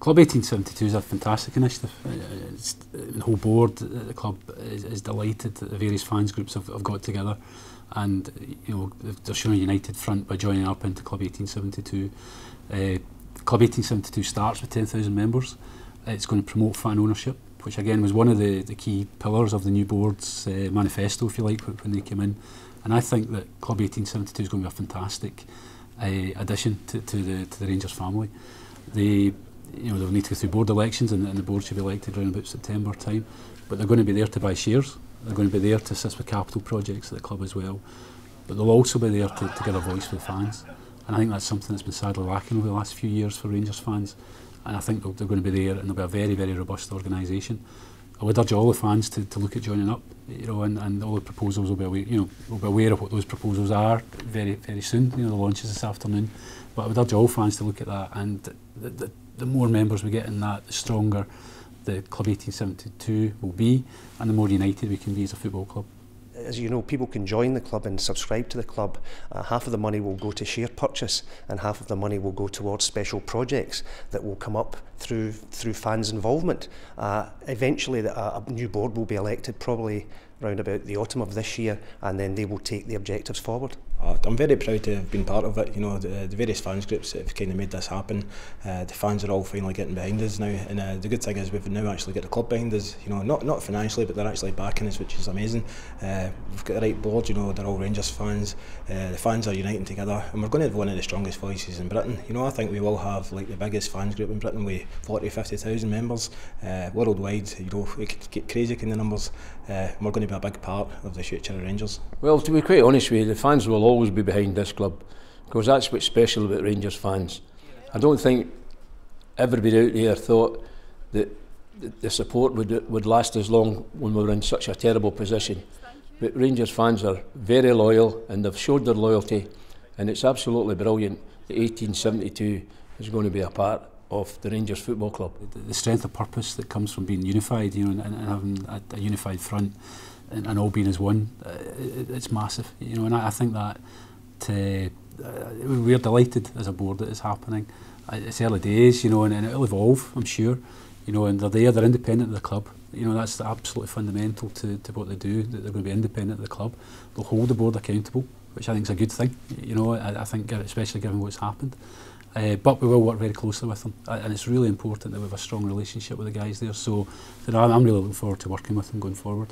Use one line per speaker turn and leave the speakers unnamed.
Club 1872 is a fantastic initiative. Uh, it's, the whole board at the club is, is delighted that the various fans groups have, have got together and you know they're showing a united front by joining up into Club 1872. Uh, Club 1872 starts with 10,000 members. It's going to promote fan ownership, which again was one of the, the key pillars of the new board's uh, manifesto, if you like, when they came in. And I think that Club 1872 is going to be a fantastic uh, addition to, to, the, to the Rangers family. They you know, they'll need to go through board elections and, and the board should be elected around about September time. But they're going to be there to buy shares. They're going to be there to assist with capital projects at the club as well. But they'll also be there to, to give a voice for the fans. And I think that's something that's been sadly lacking over the last few years for Rangers fans. And I think they're, going to be there and they'll be a very, very robust organisation. I would urge all the fans to, to look at joining up, you know, and, and all the proposals will be aware, you know, will be aware of what those proposals are very, very soon. You know, the launches this afternoon. But I would urge all fans to look at that and the, the more members we get in that, the stronger the Club 1872 will be and the more united we can be as a football club.
As you know, people can join the club and subscribe to the club. Uh, half of the money will go to share purchase and half of the money will go towards special projects that will come up through through fans' involvement. Uh, eventually, the, a new board will be elected, probably round about the autumn of this year, and then they will take the objectives forward.
Uh, I'm very proud to have been part of it. You know, the, the various fans groups that have kind of made this happen. Uh, the fans are all finally getting behind us now, and uh, the good thing is we've now actually got the club behind us. You know, not not financially, but they're actually backing us, which is amazing. Uh, we've got the right board. You know, they're all Rangers fans. Uh, the fans are uniting together, and we're going to have one of the strongest voices in Britain. You know, I think we will have like the biggest fans group in Britain with 40, 50,000 members uh, worldwide. You know, it could get crazy in the numbers. Uh, we're going to be a big part of the future of Rangers.
Well, to be quite honest with you, the fans will always be behind this club because that's what's special about Rangers fans. I don't think everybody out there thought that the support would would last as long when we were in such a terrible position. But Rangers fans are very loyal and they've showed their loyalty and it's absolutely brilliant that 1872 is going to be a part of the Rangers Football Club.
The strength of purpose that comes from being unified, you know, and, and having a, a unified front and, and all being as one, uh, it, it's massive, you know, and I, I think that to, uh, we're delighted as a board that it's happening. It's early days, you know, and, and it'll evolve, I'm sure, you know, and they're there, they're independent of the club. You know, that's absolutely fundamental to, to what they do, that they're going to be independent of the club. They'll hold the board accountable, which I think is a good thing, you know, I, I think especially given what's happened. Uh, but we will work very closely with them, uh, and it's really important that we have a strong relationship with the guys there. So, I'm really looking forward to working with them going forward.